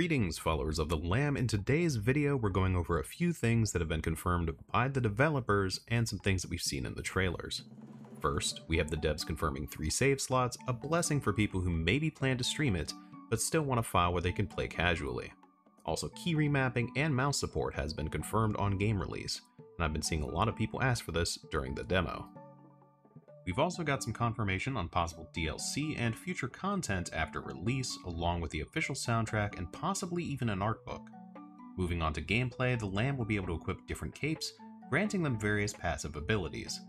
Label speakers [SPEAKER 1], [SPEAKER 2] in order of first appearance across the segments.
[SPEAKER 1] Greetings followers of the Lamb. In today's video we're going over a few things that have been confirmed by the developers and some things that we've seen in the trailers. First, we have the devs confirming three save slots, a blessing for people who maybe plan to stream it, but still want a file where they can play casually. Also, key remapping and mouse support has been confirmed on game release, and I've been seeing a lot of people ask for this during the demo. We've also got some confirmation on possible DLC and future content after release, along with the official soundtrack and possibly even an art book. Moving on to gameplay, the Lamb will be able to equip different capes, granting them various passive abilities.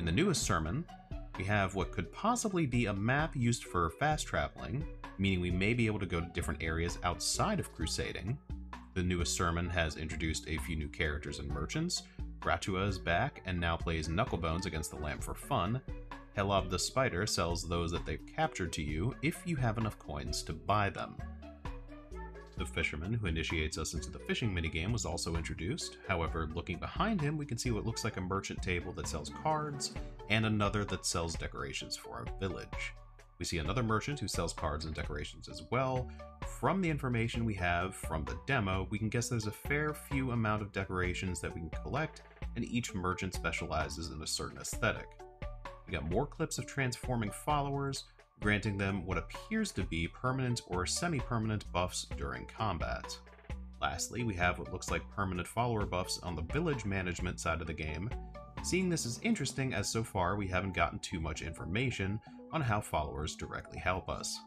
[SPEAKER 1] In the newest sermon, we have what could possibly be a map used for fast traveling, meaning we may be able to go to different areas outside of crusading. The newest sermon has introduced a few new characters and merchants, Ratau is back and now plays Knucklebones against the Lamb for fun. Helob the Spider sells those that they've captured to you if you have enough coins to buy them. The fisherman who initiates us into the fishing minigame was also introduced. However, looking behind him, we can see what looks like a merchant table that sells cards, and another that sells decorations for a village. We see another merchant who sells cards and decorations as well. From the information we have from the demo, we can guess there's a fair few amount of decorations that we can collect and each merchant specializes in a certain aesthetic. We got more clips of transforming followers, granting them what appears to be permanent or semi permanent buffs during combat. Lastly, we have what looks like permanent follower buffs on the village management side of the game. Seeing this is interesting as so far we haven't gotten too much information on how followers directly help us.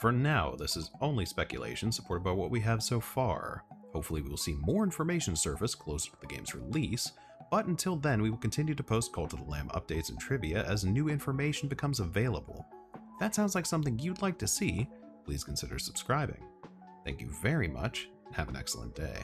[SPEAKER 1] For now, this is only speculation supported by what we have so far. Hopefully we will see more information surface closer to the game's release, but until then we will continue to post Cult of the Lamb updates and trivia as new information becomes available. If that sounds like something you'd like to see, please consider subscribing. Thank you very much, and have an excellent day.